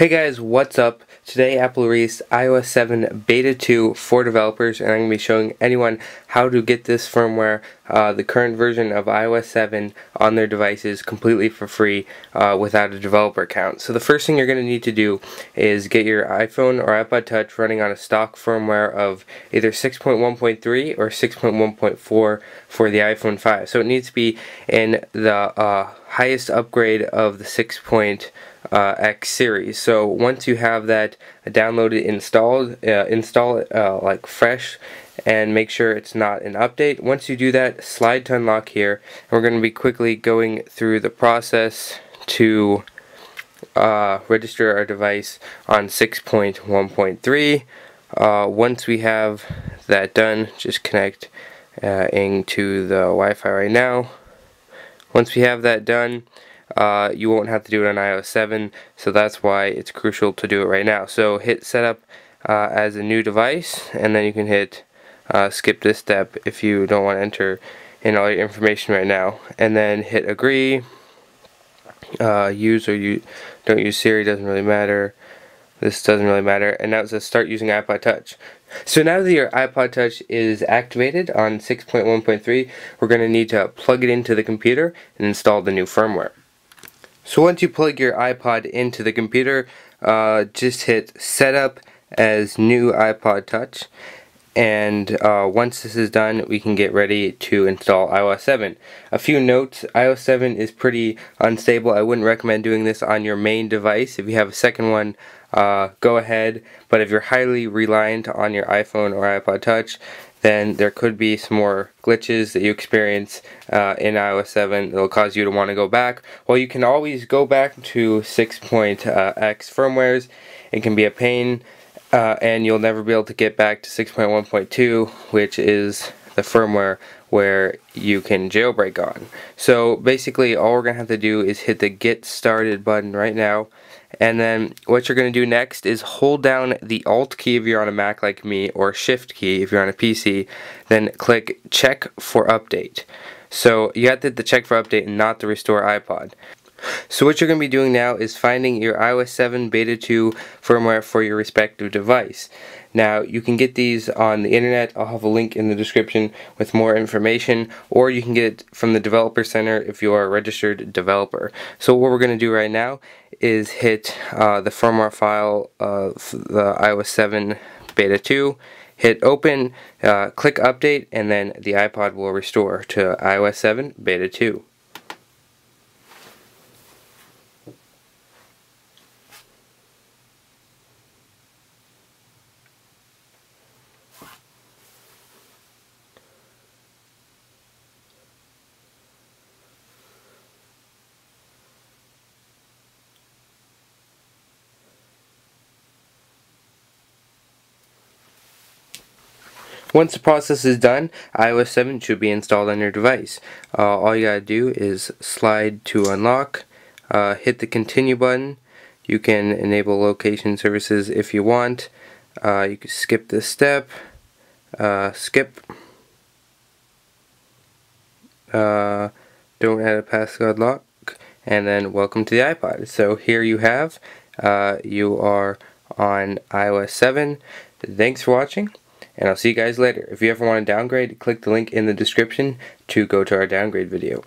Hey guys, what's up? Today Apple released iOS 7 Beta 2 for developers and I'm going to be showing anyone how to get this firmware, uh, the current version of iOS 7 on their devices completely for free uh, without a developer account. So the first thing you're going to need to do is get your iPhone or iPod Touch running on a stock firmware of either 6.1.3 or 6.1.4 for the iPhone 5. So it needs to be in the uh, highest upgrade of the 6 uh, X series. So once you have that downloaded, installed, uh, install it uh, like fresh and make sure it's not an update. Once you do that, slide to unlock here. And we're going to be quickly going through the process to uh, register our device on 6.1.3. Uh, once we have that done, just connect uh, into the Wi-Fi right now. Once we have that done, uh, you won't have to do it on iOS 7 so that's why it's crucial to do it right now. So hit setup uh, as a new device and then you can hit uh, skip this step if you don't want to enter in all your information right now. And then hit agree. Uh, use or you don't use Siri doesn't really matter. This doesn't really matter. And now it says start using iPod Touch. So now that your iPod Touch is activated on 6.1.3 we're going to need to plug it into the computer and install the new firmware so once you plug your iPod into the computer, uh, just hit setup as new iPod Touch and uh, once this is done we can get ready to install iOS 7. A few notes, iOS 7 is pretty unstable. I wouldn't recommend doing this on your main device. If you have a second one, uh, go ahead, but if you're highly reliant on your iPhone or iPod Touch, then there could be some more glitches that you experience uh, in iOS 7 that will cause you to want to go back. Well, you can always go back to 6.x uh, firmwares. It can be a pain, uh, and you'll never be able to get back to 6.1.2, which is the firmware where you can jailbreak on. So basically, all we're going to have to do is hit the Get Started button right now. And then what you're going to do next is hold down the Alt key if you're on a Mac like me or Shift key if you're on a PC. Then click Check for Update. So you have to hit the Check for Update and not the Restore iPod. So what you're going to be doing now is finding your iOS 7 Beta 2 firmware for your respective device. Now you can get these on the internet, I'll have a link in the description with more information, or you can get it from the Developer Center if you are a registered developer. So what we're going to do right now is hit uh, the firmware file of the iOS 7 Beta 2, hit open, uh, click update, and then the iPod will restore to iOS 7 Beta 2. Once the process is done, iOS 7 should be installed on your device. Uh, all you gotta do is slide to unlock, uh, hit the continue button. You can enable location services if you want. Uh, you can skip this step, uh, skip, uh, don't add a passcode lock, and then welcome to the iPod. So here you have, uh, you are on iOS 7. Thanks for watching and I'll see you guys later. If you ever want to downgrade, click the link in the description to go to our downgrade video.